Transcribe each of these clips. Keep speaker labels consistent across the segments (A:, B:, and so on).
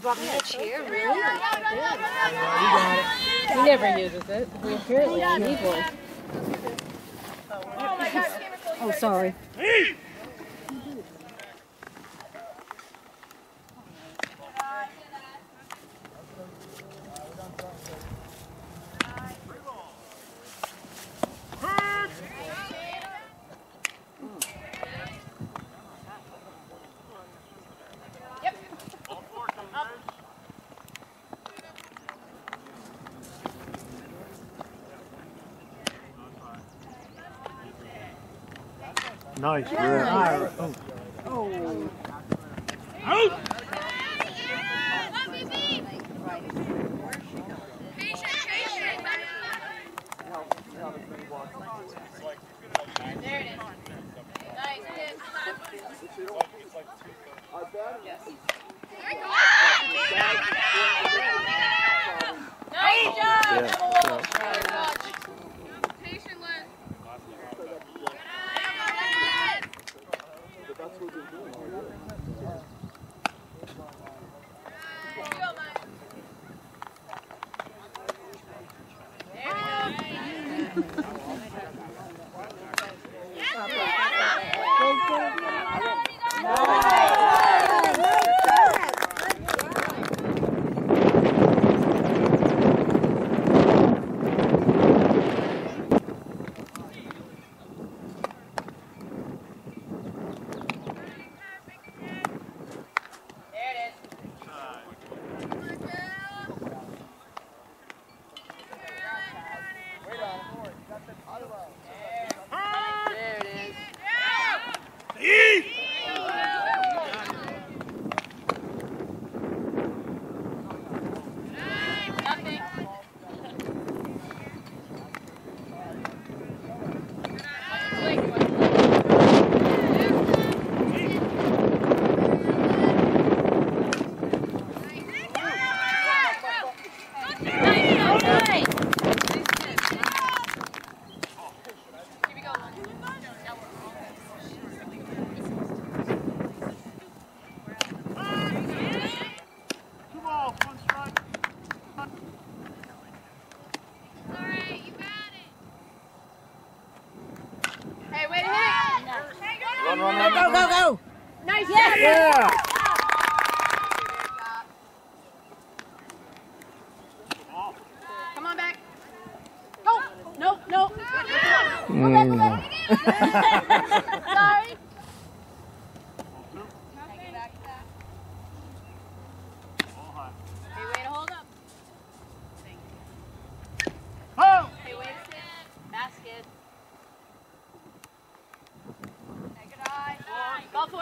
A: brought me a chair, really?
B: Yeah, He never uses it. We apparently need one.
A: Oh,
C: oh
D: sorry. Nice.
C: Yeah.
D: Nice. Oh. Oh. Out. There it is. Nice hit. Yes. There you go. Yeah. Yeah.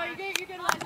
D: you did, you did
E: like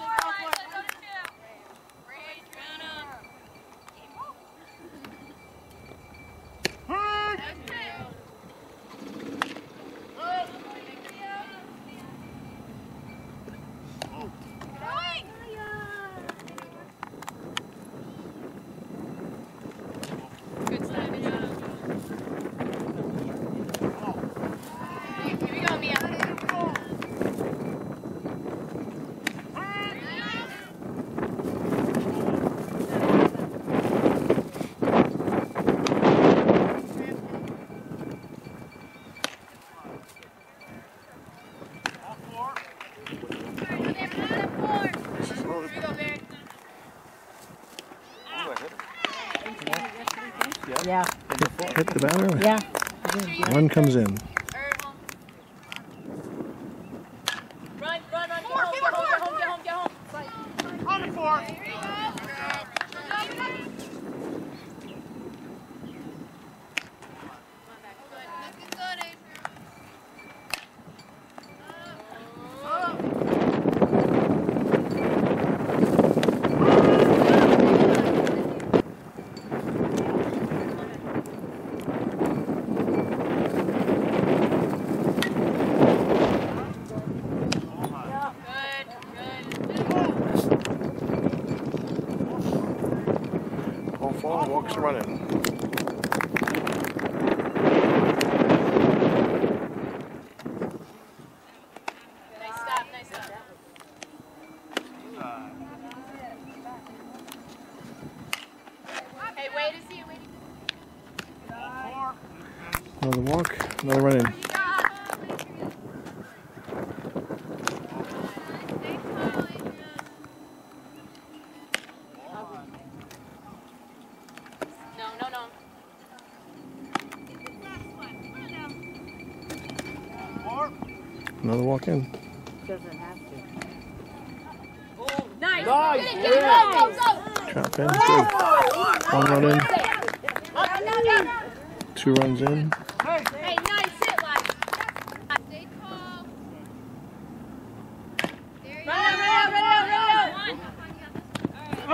C: hit the batter?
E: Yeah.
C: One comes in. Another walk, another run in. Another walk in.
E: Doesn't have to.
D: Oh, nice.
C: nice.
D: Get it, yeah. Go, go, go.
C: Trap in. Good. One run in. Two runs in.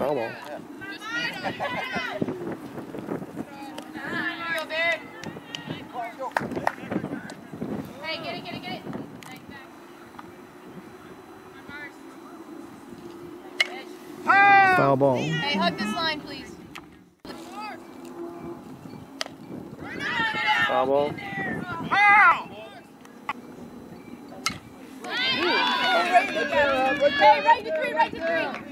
D: promo. Hey.
C: Foul ball.
D: Hey, hug this line, please.
C: Foul ball. Foul!
D: Hey, right to three, right to three.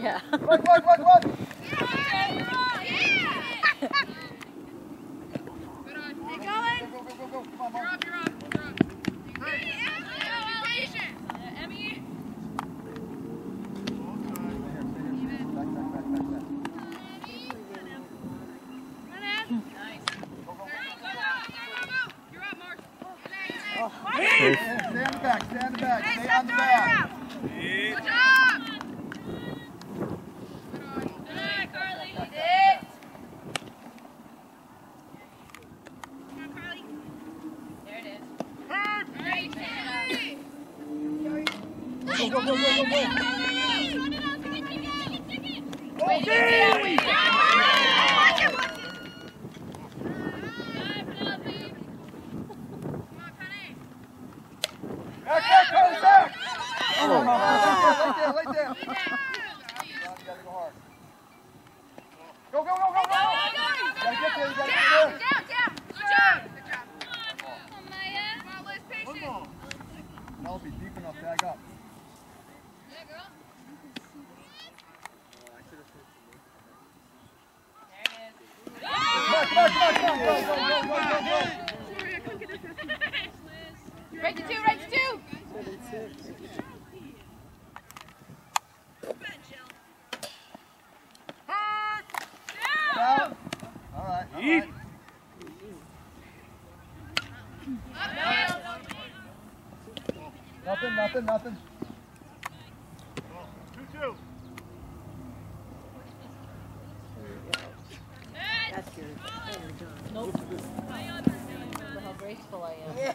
E: Yeah.
F: run, run, run,
D: run! Reggie two, Reggie two. Pass.
F: Down. All right. All right. Nothing, nothing, nothing.
D: Two, two. That's your,
F: that's your job. Nope. I understand. Look
B: how graceful I am. Yeah.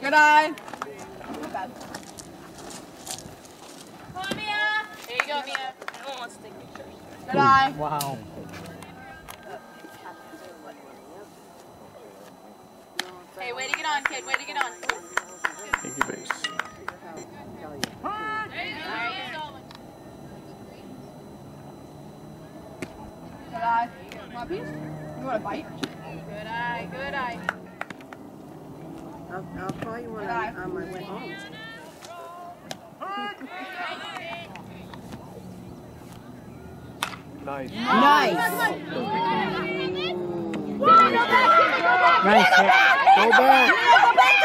B: Good eye.
D: Come on, Mia. There you go, Mia.
B: Good eye.
C: Wow.
D: Hey, way to get on, kid. Way to get on.
C: Thank you, base.
D: Alright, Solomon.
B: Good eye. Want a piece? You want a bite?
D: Good eye, good eye.
E: I'll, I'll call you when I'm on my way home.
C: Nice.
A: Nice.
C: Go back.